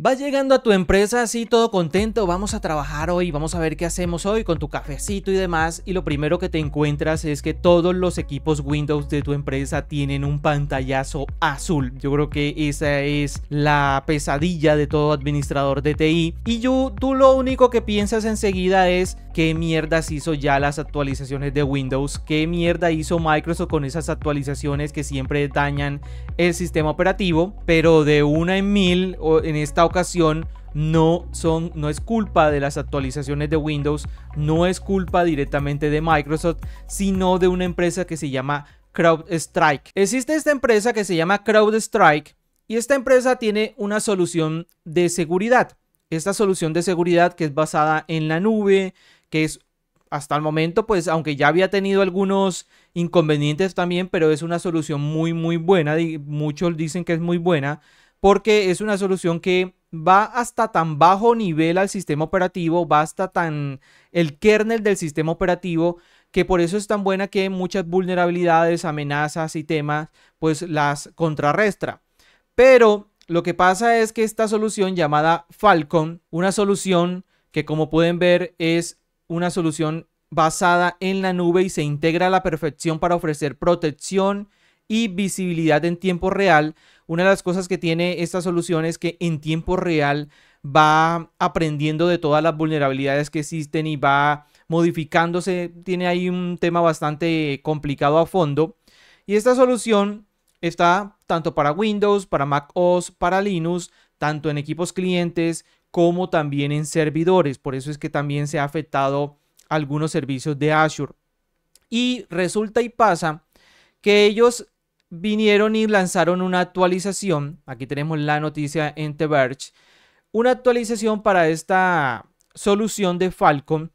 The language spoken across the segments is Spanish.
Vas llegando a tu empresa así todo contento, vamos a trabajar hoy, vamos a ver qué hacemos hoy con tu cafecito y demás y lo primero que te encuentras es que todos los equipos Windows de tu empresa tienen un pantallazo azul. Yo creo que esa es la pesadilla de todo administrador de TI y yo, tú lo único que piensas enseguida es qué mierdas hizo ya las actualizaciones de Windows, qué mierda hizo Microsoft con esas actualizaciones que siempre dañan el sistema operativo, pero de una en mil en esta ocasión no son no es culpa de las actualizaciones de Windows, no es culpa directamente de Microsoft, sino de una empresa que se llama CrowdStrike. Existe esta empresa que se llama CrowdStrike y esta empresa tiene una solución de seguridad. Esta solución de seguridad que es basada en la nube, que es hasta el momento, pues aunque ya había tenido algunos inconvenientes también, pero es una solución muy muy buena, muchos dicen que es muy buena, porque es una solución que va hasta tan bajo nivel al sistema operativo, va hasta tan el kernel del sistema operativo, que por eso es tan buena que muchas vulnerabilidades, amenazas y temas, pues las contrarrestra. Pero lo que pasa es que esta solución llamada Falcon, una solución que como pueden ver es una solución basada en la nube y se integra a la perfección para ofrecer protección y visibilidad en tiempo real, una de las cosas que tiene esta solución es que en tiempo real va aprendiendo de todas las vulnerabilidades que existen y va modificándose. Tiene ahí un tema bastante complicado a fondo. Y esta solución está tanto para Windows, para Mac OS, para Linux, tanto en equipos clientes como también en servidores. Por eso es que también se ha afectado algunos servicios de Azure. Y resulta y pasa que ellos vinieron y lanzaron una actualización. Aquí tenemos la noticia en The Verge. Una actualización para esta solución de Falcon.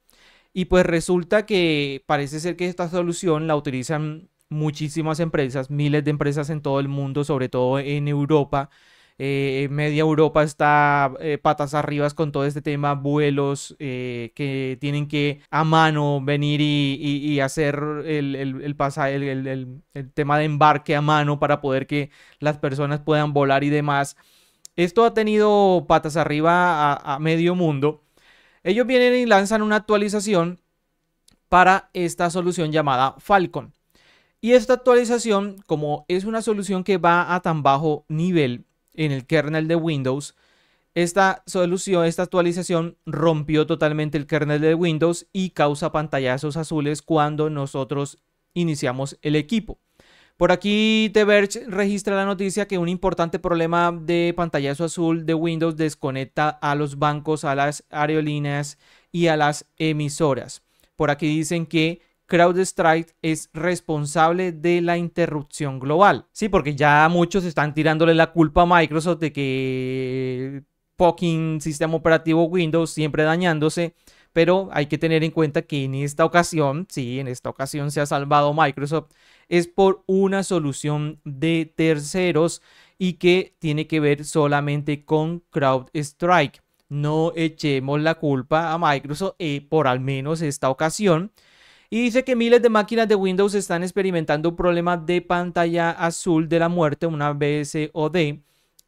Y pues resulta que parece ser que esta solución la utilizan muchísimas empresas, miles de empresas en todo el mundo, sobre todo en Europa. Eh, media Europa está eh, patas arriba con todo este tema, vuelos eh, que tienen que a mano venir y, hacer el, el, el, tema de embarque a mano para poder que las personas puedan volar y demás. Esto ha tenido patas arriba a, a medio mundo. Ellos vienen y lanzan una actualización para esta solución llamada Falcon. Y esta actualización, como es una solución que va a tan bajo nivel, en el kernel de Windows, esta solución, esta actualización rompió totalmente el kernel de Windows y causa pantallazos azules cuando nosotros iniciamos el equipo. Por aquí The Verge registra la noticia que un importante problema de pantallazo azul de Windows desconecta a los bancos, a las aerolíneas y a las emisoras. Por aquí dicen que CrowdStrike es responsable de la interrupción global. Sí, porque ya muchos están tirándole la culpa a Microsoft de que fucking sistema operativo Windows siempre dañándose. Pero hay que tener en cuenta que en esta ocasión, sí, en esta ocasión se ha salvado Microsoft, es por una solución de terceros y que tiene que ver solamente con CrowdStrike. No echemos la culpa a Microsoft eh, por al menos esta ocasión y dice que miles de máquinas de Windows están experimentando un problema de pantalla azul de la muerte, una BSOD,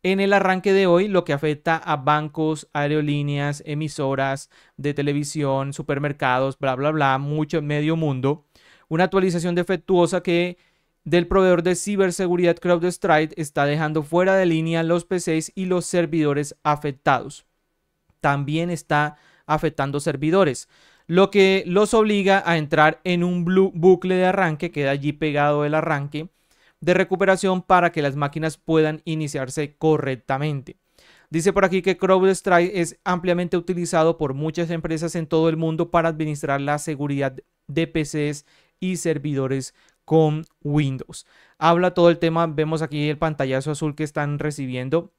en el arranque de hoy, lo que afecta a bancos, aerolíneas, emisoras de televisión, supermercados, bla, bla, bla, mucho medio mundo. Una actualización defectuosa que del proveedor de ciberseguridad CrowdStrike está dejando fuera de línea los PCs y los servidores afectados. También está afectando servidores lo que los obliga a entrar en un bucle de arranque, queda allí pegado el arranque de recuperación para que las máquinas puedan iniciarse correctamente. Dice por aquí que CrowdStrike es ampliamente utilizado por muchas empresas en todo el mundo para administrar la seguridad de PCs y servidores con Windows. Habla todo el tema, vemos aquí el pantallazo azul que están recibiendo.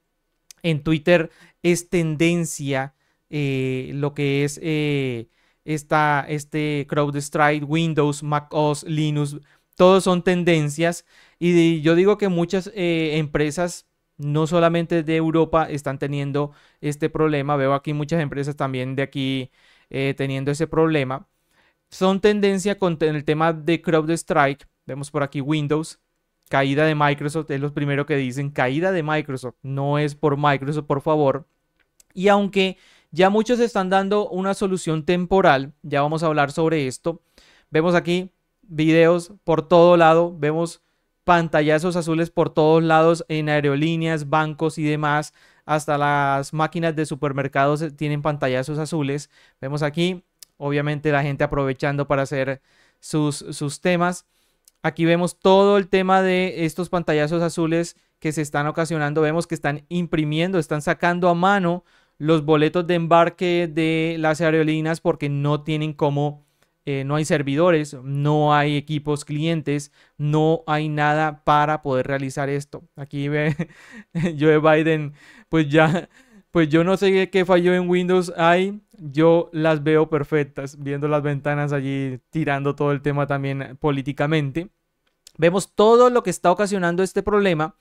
En Twitter es tendencia eh, lo que es eh, esta, este CrowdStrike, Windows, Mac OS, Linux, todos son tendencias. Y yo digo que muchas eh, empresas, no solamente de Europa, están teniendo este problema. Veo aquí muchas empresas también de aquí eh, teniendo ese problema. Son tendencia con el tema de CrowdStrike. Vemos por aquí Windows, caída de Microsoft, es lo primero que dicen, caída de Microsoft. No es por Microsoft, por favor. Y aunque ya muchos están dando una solución temporal, ya vamos a hablar sobre esto. Vemos aquí videos por todo lado, vemos pantallazos azules por todos lados en aerolíneas, bancos y demás. Hasta las máquinas de supermercados tienen pantallazos azules. Vemos aquí, obviamente, la gente aprovechando para hacer sus, sus temas. Aquí vemos todo el tema de estos pantallazos azules que se están ocasionando. Vemos que están imprimiendo, están sacando a mano los boletos de embarque de las aerolíneas porque no tienen cómo eh, no hay servidores, no hay equipos clientes, no hay nada para poder realizar esto. Aquí ve Joe Biden, pues ya, pues yo no sé qué falló en Windows hay, yo las veo perfectas, viendo las ventanas allí, tirando todo el tema también políticamente. Vemos todo lo que está ocasionando este problema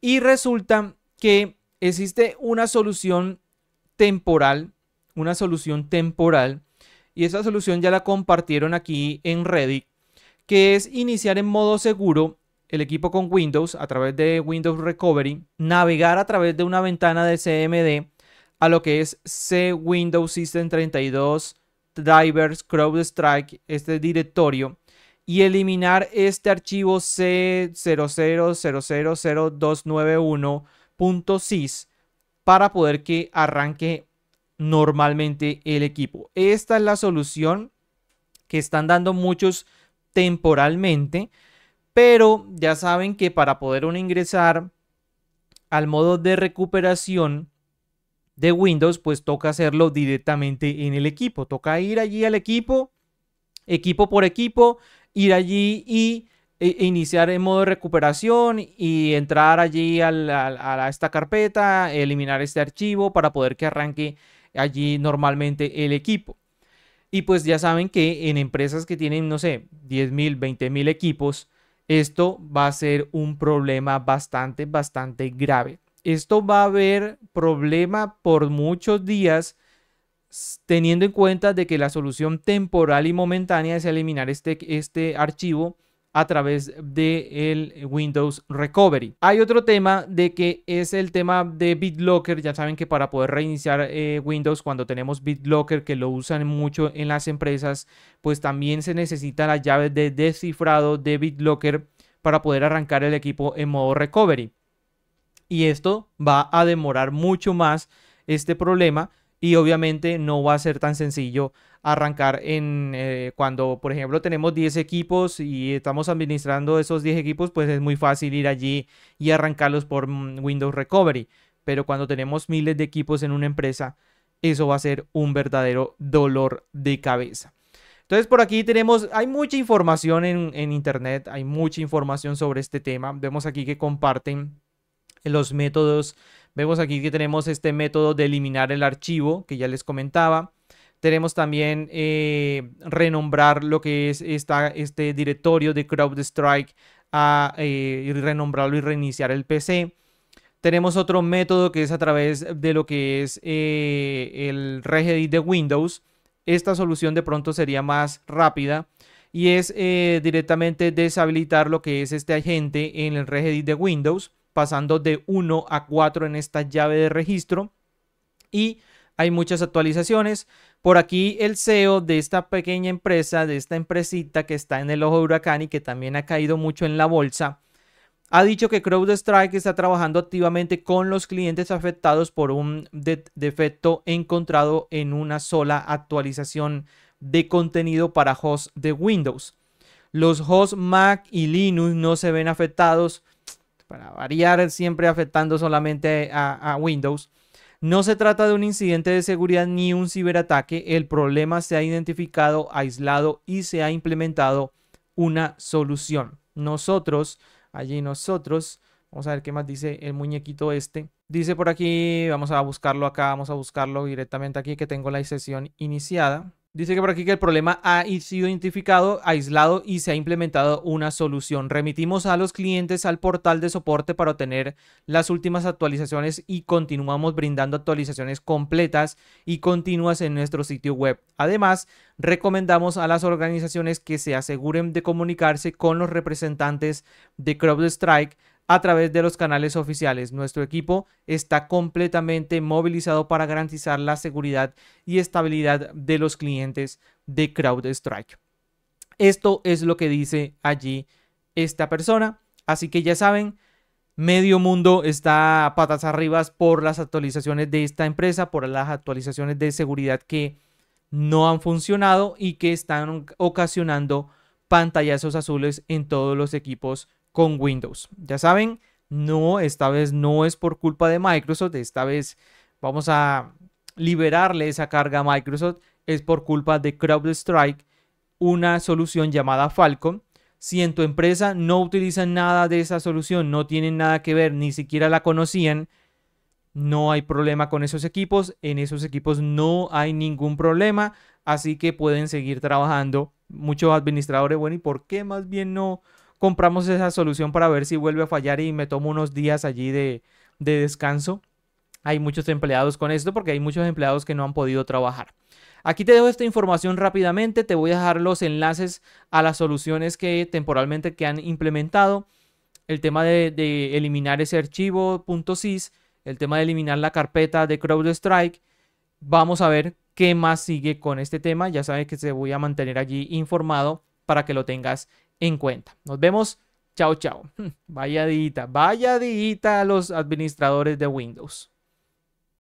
y resulta que existe una solución temporal, una solución temporal y esa solución ya la compartieron aquí en Reddit, que es iniciar en modo seguro el equipo con Windows a través de Windows Recovery, navegar a través de una ventana de CMD a lo que es C Windows System 32 drivers CrowdStrike, este directorio, y eliminar este archivo C0000291.sys para poder que arranque normalmente el equipo. Esta es la solución que están dando muchos temporalmente, pero ya saben que para poder uno ingresar al modo de recuperación de Windows, pues toca hacerlo directamente en el equipo. Toca ir allí al equipo, equipo por equipo, ir allí y e, e iniciar en modo de recuperación y entrar allí a, esta carpeta, eliminar este archivo para poder que arranque allí normalmente el equipo. Y pues ya saben que en empresas que tienen, no sé, 10 mil, 20 mil equipos, esto va a ser un problema bastante, bastante grave. Esto va a haber problema por muchos días teniendo en cuenta de que la solución temporal y momentánea es eliminar este, este archivo a través de Windows Recovery. Hay otro tema de que es el tema de BitLocker. Ya saben que para poder reiniciar eh, Windows cuando tenemos BitLocker que lo usan mucho en las empresas, pues también se necesita la llave de descifrado de BitLocker para poder arrancar el equipo en modo recovery. Y esto va a demorar mucho más este problema y obviamente no va a ser tan sencillo arrancar en eh, cuando por ejemplo tenemos 10 equipos y estamos administrando esos 10 equipos pues es muy fácil ir allí y arrancarlos por mm, Windows Recovery pero cuando tenemos miles de equipos en una empresa eso va a ser un verdadero dolor de cabeza entonces por aquí tenemos, hay mucha información en, en, internet, hay mucha información sobre este tema. Vemos aquí que comparten los métodos Vemos aquí que tenemos este método de eliminar el archivo que ya les comentaba. Tenemos también eh, renombrar lo que es esta, este directorio de CrowdStrike a eh, renombrarlo y reiniciar el PC. Tenemos otro método que es a través de lo que es eh, el regedit de Windows. Esta solución de pronto sería más rápida y es directamente deshabilitar lo que es este agente en el regedit de Windows pasando de 1 a 4 en esta llave de registro y hay muchas actualizaciones. Por aquí el CEO de esta pequeña empresa, de esta empresita que está en el ojo de huracán y que también ha caído mucho en la bolsa, ha dicho que CrowdStrike está trabajando activamente con los clientes afectados por un defecto encontrado en una sola actualización de contenido para hosts de Windows. Los hosts Mac y Linux no se ven afectados para variar siempre afectando solamente a, Windows. No se trata de un incidente de seguridad ni un ciberataque. El problema se ha identificado, aislado y se ha implementado una solución. Nosotros, allí nosotros, vamos a ver qué más dice el muñequito este. Dice por aquí, vamos a buscarlo acá, vamos a buscarlo directamente aquí que tengo la sesión iniciada. Dice que por aquí que el problema ha sido identificado, aislado y se ha implementado una solución. Remitimos a los clientes al portal de soporte para obtener las últimas actualizaciones y continuamos brindando actualizaciones completas y continuas en nuestro sitio web. Además, recomendamos a las organizaciones que se aseguren de comunicarse con los representantes de CrowdStrike a través de los canales oficiales. Nuestro equipo está completamente movilizado para garantizar la seguridad y estabilidad de los clientes de CrowdStrike. Esto es lo que dice allí esta persona. Así que ya saben, medio mundo está patas arriba por las actualizaciones de esta empresa, por las actualizaciones de seguridad que no han funcionado y que están ocasionando pantallazos azules en todos los equipos con Windows. Ya saben, no, esta vez no es por culpa de Microsoft, esta vez vamos a liberarle esa carga a Microsoft, es por culpa de CrowdStrike, una solución llamada Falcon. Si en tu empresa no utilizan nada de esa solución, no tienen nada que ver, ni siquiera la conocían, no hay problema con esos equipos. En esos equipos no hay ningún problema, así que pueden seguir trabajando. Muchos administradores, bueno, ¿y por qué más bien no compramos esa solución para ver si vuelve a fallar y me tomo unos días allí de, de descanso? Hay muchos empleados con esto porque hay muchos empleados que no han podido trabajar. Aquí te dejo esta información rápidamente, te voy a dejar los enlaces a las soluciones que temporalmente que han implementado, el tema de, eliminar ese archivo .sys, el tema de eliminar la carpeta de CrowdStrike. Vamos a ver qué más sigue con este tema. Ya sabes que te voy a mantener allí informado para que lo tengas en cuenta. Nos vemos. Chao, chao. Vaya dita, vaya dita a los administradores de Windows.